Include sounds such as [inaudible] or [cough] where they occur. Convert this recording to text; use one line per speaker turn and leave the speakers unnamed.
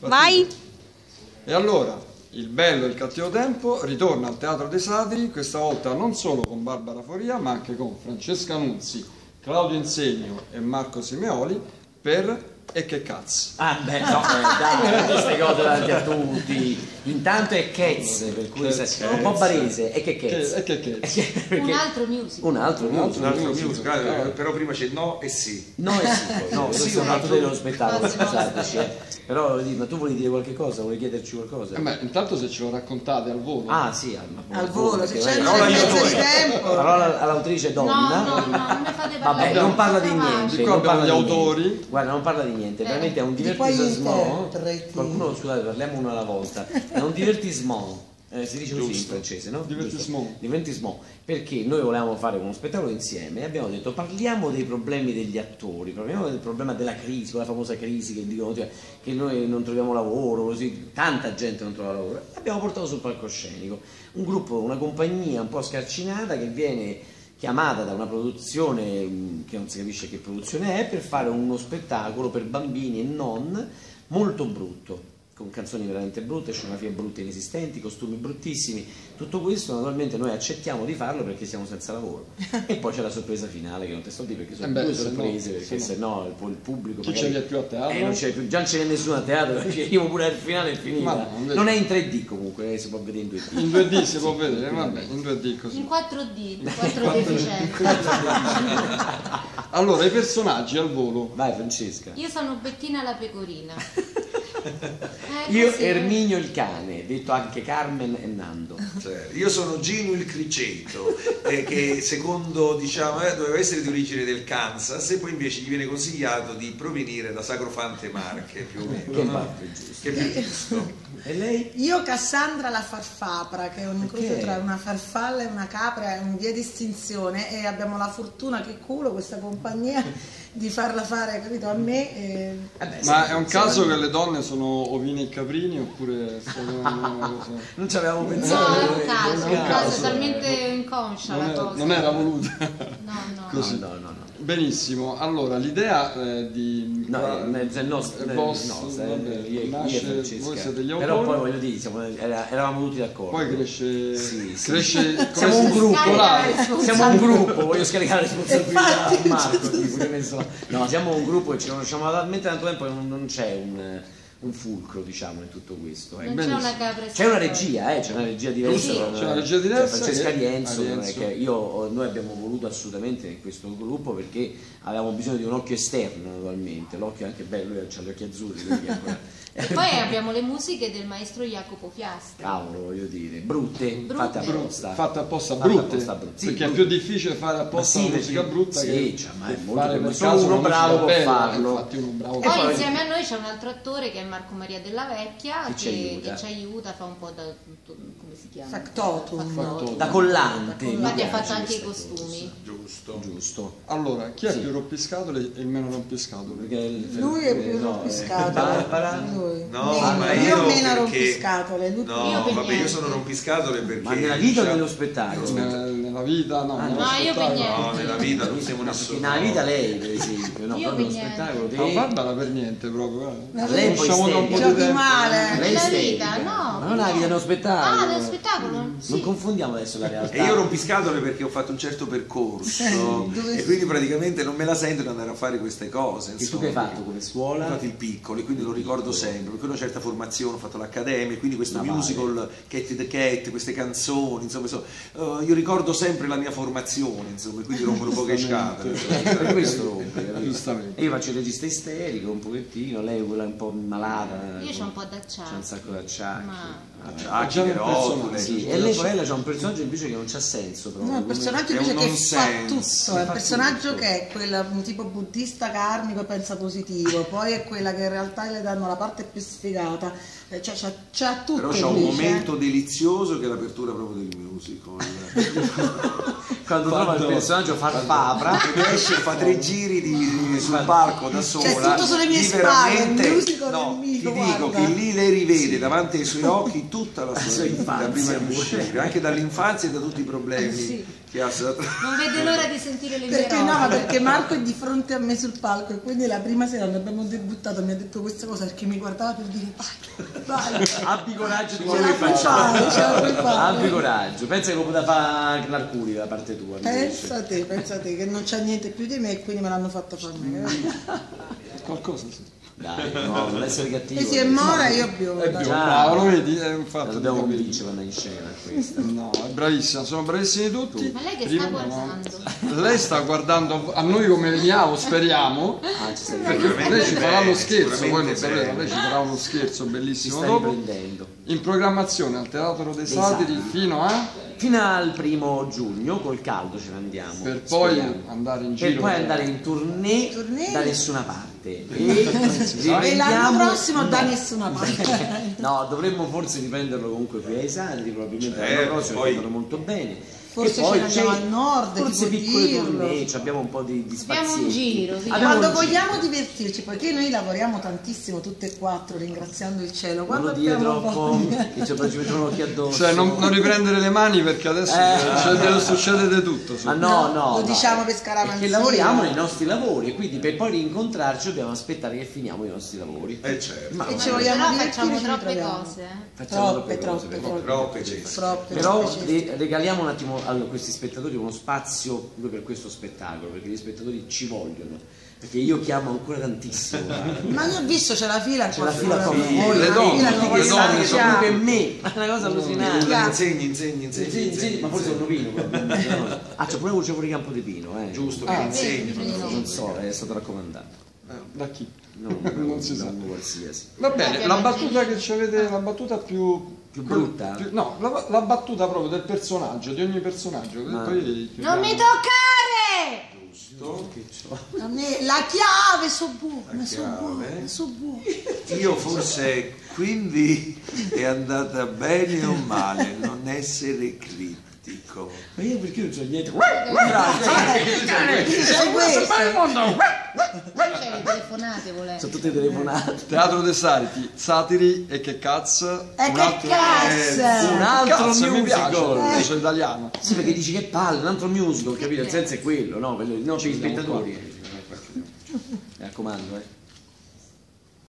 Vai.
E allora, il bello e il cattivo tempo ritorna al Teatro dei Satiri, questa volta non solo con Barbara Foria, ma anche con Francesca Nunzi, Claudio Insegno e Marco Simeoli per E che cazzo.
Ah beh, no, eh, dai, queste cose davanti a tutti. Intanto è Cats, per cui
Cats,
se- un po' barese, e che Cats?
Che- e che Cats. [laughs]
Un altro musical.
Un altro
Un altro.
Un altro
musical,
musical,
eh.
però prima c'è no e sì.
No, è sì, [laughs] no,
Sì,
questo è
un
altro dello spettacolo,
No, no.
scusateci. eh. Però, ma tu volevi dire qualche cosa? Vuoi chiederci qualcosa?
Eh beh, intanto se ce lo raccontate al volo.
Ah sì, al,
Al volo, se c'è
una
di tempo.
Parola all'autrice
No,
donna.
no, no, non ne fate parlare.
Vabbè, non parla di niente. Parla
gli autori.
Guarda, non parla di niente, veramente è un
Di quali
divertismo.
interpreti?
Qualcuno, scusate, parliamo uno alla volta. È un divertismo. Eh, si dice così in francese, no?
Divertissement.
Divertissement. Perché noi volevamo fare uno spettacolo insieme e abbiamo detto parliamo dei problemi degli attori, parliamo del problema della crisi, quella famosa crisi che dicono cioè, che noi non troviamo lavoro, così tanta gente non trova lavoro. L'abbiamo portato sul palcoscenico. Un gruppo, una compagnia un po' scarcinata che viene chiamata da una produzione mh, che non si capisce che produzione è per fare uno spettacolo per bambini e non molto brutto con canzoni veramente brutte, scenografie brutte inesistenti, costumi bruttissimi, tutto questo naturalmente noi accettiamo di farlo perché siamo senza lavoro e poi c'è la sorpresa finale che non te sto a dire perché sono
Eh beh,
due
se no-
sorprese perché
se
se no il, il pubblico
li ha più a teatro?
eh, non c'è più, già non ce n'è nessuno a teatro [laughs] perché io pure al finale è finita
Ma no,
non è in 3D comunque eh, si può vedere in 2D
In 2D si può vedere, vabbè, in 2D così.
In 4D, 4 [laughs] deficienti.
Allora, i personaggi al volo.
vai Francesca
Io sono Bettina la pecorina. [laughs] Eh,
io. Erminio il cane detto anche Carmen e Nando
Cioè, io sono Gino il criceto, eh, che secondo diciamo eh, doveva essere di origine del Kansas e poi invece gli viene consigliato di provenire da Sacrofante Marche più o meno.
che
no? Che più giusto.
e lei?
Io Cassandra la farfapra, che è un incrocio tra una farfalla e una capra, è un via di estinzione e abbiamo la fortuna che culo questa compagnia di farla fare, capito, a me. e-
Eh beh,
Ma
sì,
è un caso che le donne sono ovini e caprini oppure è stata una cosa... [laughs]
non ci avevamo
No,
pensato
è un caso,
è
è
un
caso
caso.
talmente inconscia
Non
la
era,
cosa.
non era voluta.
No, no.
Così.
no no no
Benissimo, allora l'idea eh, di...
No,
qua-
eh, nel- nel nostro, nel-
vostro,
no, se-
vabbè,
io, io
nasce-
Francesca.
voi siete gli
Però
autori,
poi voglio dire, siamo- era- eravamo tutti d'accordo.
poi cresce...
Sì, sì.
cresce
Siamo
si-
un gruppo, siamo un gruppo, voglio scaricare la responsabilità a Marco. tipo, so. No, siamo un gruppo e ci conosciamo da talmente tanto tempo che non, non c'è un, un fulcro, diciamo, in tutto questo.
Non c'è una capra
C'è una regia, eh, c'è una regia diversa.
Sì.
C'è una regia
cioè,
diversa
Francesca
che-
Rienzo, è
Rienzo.
che io, noi abbiamo voluto assolutamente in questo gruppo perché avevamo bisogno di un occhio esterno naturalmente, l'occhio è anche bello, lui ha gli occhi azzurri, lui che ancora-
E poi abbiamo le musiche del maestro Jacopo Piastri.
cavolo voglio dire, brutte,
Brutte.
fatte apposta.
fatte apposta
Fatte
brutte,
apposta brutte. Sì,
perché è più difficile fare apposta
sì,
una musica
perché-
brutta
sì,
che,
cioè, ma è
fare per
solo
caso
uno bravo può farlo.
infatti uno bravo
Poi
poi-
insieme a noi c'è un altro attore che è Marco Maria della Vecchia
Che
che,
ci aiuta.
che ci aiuta, fa un po' da come si chiama?
Factotum.
Factotum.
Da collante.
Infatti ha fatto anche i costumi.
Giusto.
Giusto.
Allora, chi è
Sì.
più rompiscatole e il meno rompiscatole?
Lui è più
eh,
rompiscatole.
Barbara?
Lui.
Ma
io,
io
meno
perché-
rompiscatole.
No,
Io
vabbè, io sono rompiscatole perché
Ma nella vita o
diciamo-
nello spettacolo?
Nella, vita, no.
Ah,
nello
no, io per
spettacolo.
niente.
No, nella vita non siamo
perché nella vita lei, per esempio, no,
Io
però nello
per niente.
spettacolo te...
No, Barbara per niente proprio.
A lei
Conosciamo da un po' di tempo.
male.
Lei
Nella vita, no,
Ma non la vita nello spettacolo.
Ah, nello spettacolo?
Non confondiamo adesso la realtà.
E io rompiscatole perché ho fatto un certo percorso e quindi praticamente non me la sento di andare a fare queste cose.
E tu che hai fatto come
Ho
scuola?
fatto il piccolo e quindi lo ricordo sempre, perché ho una certa formazione, ho fatto l'accademia, quindi questo
Navale.
musical, Cat the Cat, queste canzoni, insomma, insomma, eh, io ricordo sempre la mia formazione, insomma, quindi rompono poche scatole.
per questo rompe?
Giustamente.
Io faccio il regista isterico un pochettino, lei è quella un po' malata.
Io c'ho un po'
C'è un sacco d'acciacchi.
Ma
Acciacchi,
un personaggio.
Sì, e lei Porella c'ha un personaggio invece che non c'ha senso proprio.
No,
come-
personaggio invece
un
che fa tutto, è un personaggio
tutto.
che è quel un tipo buddista karmico e pensa positivo, poi è quella che in realtà le danno la parte più sfigata, eh, cioè c'ha, c'ha tutto
Però c'è un
invece, eh.
momento delizioso che è l'apertura proprio del musical. [laughs]
quando, trova il personaggio farfapra
Perché [laughs] esce fa tre giri di- di- sul palco da sola
Cioè, tutto sulle mie spalle,
veramente-
il musical
no,
mio,
ti dico
guarda.
che lì lei rivede davanti ai suoi occhi tutta la [laughs] sua
sua
vita
infanzia
prima di uscire anche dall'infanzia e da tutti i problemi
Sì.
Non vede l'ora di sentire le mie
Perché no, ma perché Marco è di fronte a me sul palco e quindi la prima sera quando abbiamo debuttato mi ha detto questa cosa perché mi guardava per dire vai, vai,
abbi coraggio di
la
quello che
puoi
facciamo
fare, ce la puoi
abbi coraggio pensa che lo poteva fare anche l'Arcuri da parte tua.
Pensa te, pensa te che non c'è niente più di me e quindi me l'hanno fatto fare a me.
Qualcosa sì.
Dai no non essere cattivo
E si è mora e io bionda.
È più
Già.
bravo, lo vedi? È un
la
fatto di
dobbiamo è in scena questa
No, è bravissima, sono bravissimi tutti.
Ma lei che
Prima
sta
no.
guardando?
Lei sta guardando a noi come veniamo, speriamo.
ah ci
Perché lei ci farà
bene,
scherzo, voi non sapete, lei ci farà uno scherzo bellissimo dopo. In programmazione al Teatro dei
Dei
Satiri
Satiri.
fino a
fino al primo giugno col caldo ce ne andiamo
per poi
speriamo.
andare in
per
giro.
poi andare in tournée,
Tournée?
da nessuna parte e
E l'anno prossimo da nessuna parte. [laughs]
no dovremmo forse riprenderlo comunque qui ai Satiri probabilmente l'anno
Certo,
prossimo
poi-
poi... molto bene
Forse
poi
ce
c'è-
al nord,
forse piccole tournée cioè abbiamo un po' di, di
Abbiamo un giro, sì.
Abbiamo
Quando
un giro.
vogliamo divertirci, poiché noi lavoriamo tantissimo tutte e quattro, ringraziando il cielo.
non
Quando
lo dire troppo che ci mettono l'occhio addosso
Cioè non, non riprendere le mani perché adesso
Eh.
succede, succede di tutto. su-
Ah no, no,
Lo
no.
diciamo per
Perché
scaramanzia.
lavoriamo nei nostri lavori e quindi per poi rincontrarci dobbiamo aspettare che finiamo i nostri lavori.
eh certo
E ci vogliamo divertire,
facciamo
ci
troppe cose. eh.
Facciamo
Troppe,
cose,
troppe, troppe.
troppe cese.
Troppe,
Però
troppe
re- regaliamo un attimo a questi spettatori uno spazio proprio per questo spettacolo, perché gli spettatori ci vogliono. Perché io chiamo ancora tantissimo. [laughs]
Ma io ho visto c'è la fila
C'è la fila
fuori.
come
Sì,
voi,
le donne, le donne sono
più che me, è una cosa allucinante.
Insegni insegni insegni,
ma forse è un novino probabilmente, no? [laughs] Ah, c'è pure voce fuori campo di Pino, eh.
giusto
Ah,
che insegni
Non so, è stato raccomandato.
Da chi?
No, [laughs]
Non si sa.
non qualsiasi.
Va bene, la battuta che ci avete, la battuta più...
Più brutta?
più- no, la, la battuta proprio del personaggio, di ogni personaggio. che
Ah.
poi
Non mi toccare!
Che c'ho?
A me la chiave so buona, so buona, so buona.
io forse quindi è andata bene o male non essere critico
Ma io perché non c'ho niente?
C'è questo.
C'è le telefonate volendo.
Sono tutte telefonate.
Teatro dei Satiri, Satiri e che cazzo?
E
un
che
altro-
cazzo!
Un altro
Cazzo, mi piace,
musical.
invece italiano.
Sì, perché dici che palle, un altro musical, capito? Il senso è quello, no? No, per gli spettatori. Mi raccomando, eh.